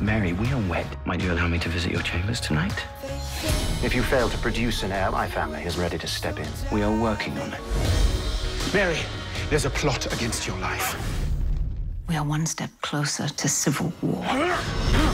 Mary, we are wed. Might you allow me to visit your chambers tonight? If you fail to produce an heir, my family is ready to step in. We are working on it. Mary, there's a plot against your life. We are one step closer to civil war.